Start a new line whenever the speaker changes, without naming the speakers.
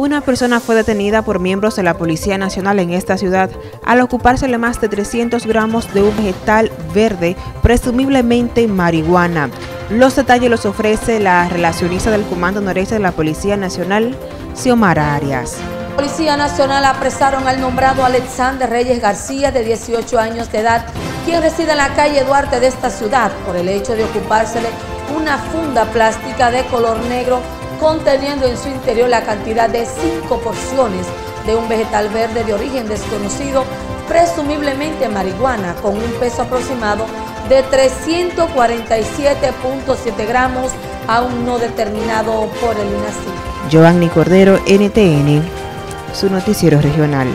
Una persona fue detenida por miembros de la Policía Nacional en esta ciudad al ocupársele más de 300 gramos de un vegetal verde, presumiblemente marihuana. Los detalles los ofrece la relacionista del Comando Noreste de la Policía Nacional, Xiomara Arias.
Policía Nacional apresaron al nombrado Alexander Reyes García, de 18 años de edad, quien reside en la calle Duarte de esta ciudad, por el hecho de ocupársele una funda plástica de color negro conteniendo en su interior la cantidad de cinco porciones de un vegetal verde de origen desconocido, presumiblemente marihuana, con un peso aproximado de 347.7 gramos, aún no determinado por el INACI.
Giovanni Cordero, NTN, su noticiero regional.